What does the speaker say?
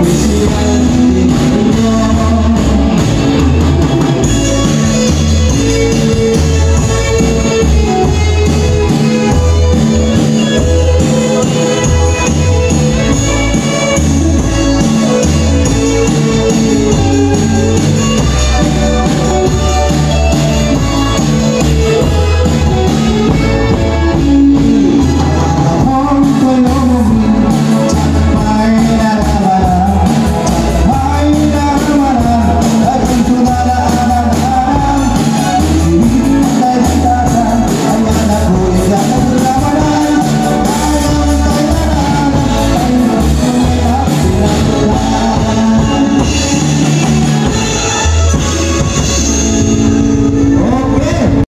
We see that